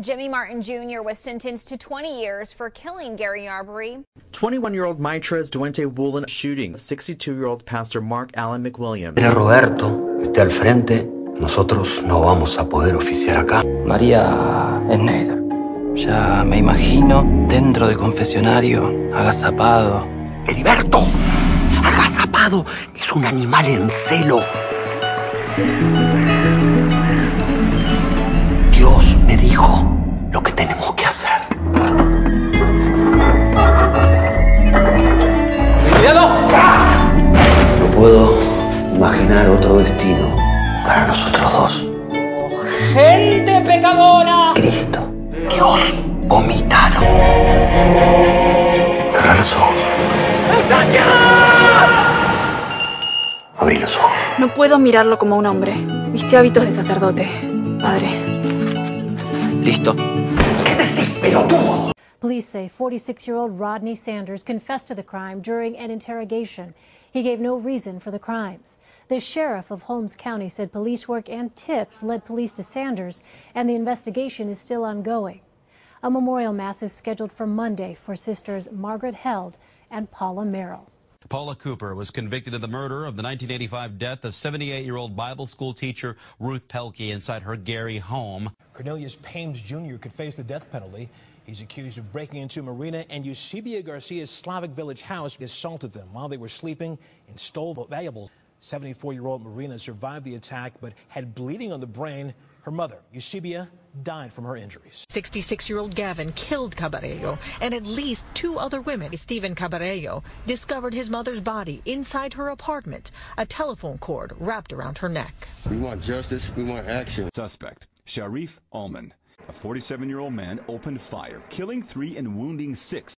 Jimmy Martin Jr. was sentenced to 20 years for killing Gary Arbery. 21-year-old Mitra's Duente Woolen shooting 62-year-old pastor Mark Allen McWilliam. Roberto esté al frente, nosotros no vamos a poder oficiar acá. María Schneider. Ya me imagino dentro del confesionario, agazapado. ¡Heriberto! ¡Agazapado! Es un animal en celo. Puedo imaginar otro destino para nosotros dos. ¡Gente pecadora! Cristo, Dios o mi Tano. Cerrar los ojos. Abrí los ojos. No puedo mirarlo como un hombre. Viste hábitos de sacerdote, padre. Listo. ¿Qué decís, pelotudo? Police say 46 year old Rodney Sanders confessed to the crime during an interrogation. He gave no reason for the crimes. The sheriff of Holmes County said police work and tips led police to Sanders, and the investigation is still ongoing. A memorial mass is scheduled for Monday for sisters Margaret Held and Paula Merrill. Paula Cooper was convicted of the murder of the 1985 death of 78-year-old Bible school teacher Ruth Pelke inside her Gary home. Cornelius Pames Jr. could face the death penalty. He's accused of breaking into Marina and Eusebia Garcia's Slavic Village house, assaulted them while they were sleeping, and stole valuables. 74-year-old Marina survived the attack but had bleeding on the brain. Her mother, Eusebia, died from her injuries. 66-year-old Gavin killed Caballero, and at least two other women. Stephen Caballero discovered his mother's body inside her apartment, a telephone cord wrapped around her neck. We want justice. We want action. Suspect, Sharif Alman, A 47 year old man opened fire, killing three and wounding six.